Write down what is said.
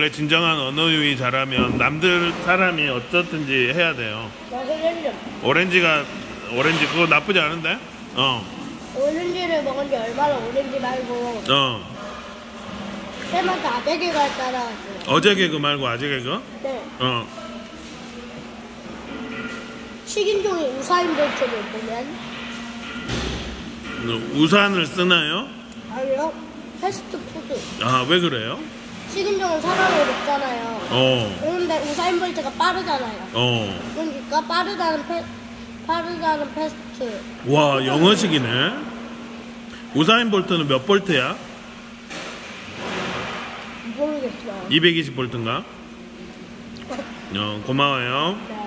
원래 진정한 언어 유희 잘하면 남들 사람이 어떻든지 해야 돼요. 나 오렌지. 오렌지가 오렌지 그거 나쁘지 않은데? 어, 오렌지를 먹은 지 얼마나 오렌지 말고 어. 쌤한테 아재개가 따라왔어요. 어제 개그 말고 아재 개그? 네. 어. 식인종의 우사인 볼트를 보면 우산을 쓰나요? 아니요. 패스트푸드. 아, 왜 그래요? 식인종은 사람을 먹잖아요. 어, 그런데 우사인 볼트가 빠르잖아요. 어. 그러니까 빠르다는 패 빠르다는 fast. 와, 영어식이네. 우사인 볼트는 몇 볼트야? 모르겠어요. 220 볼트인가? 어, 고마워요. 네.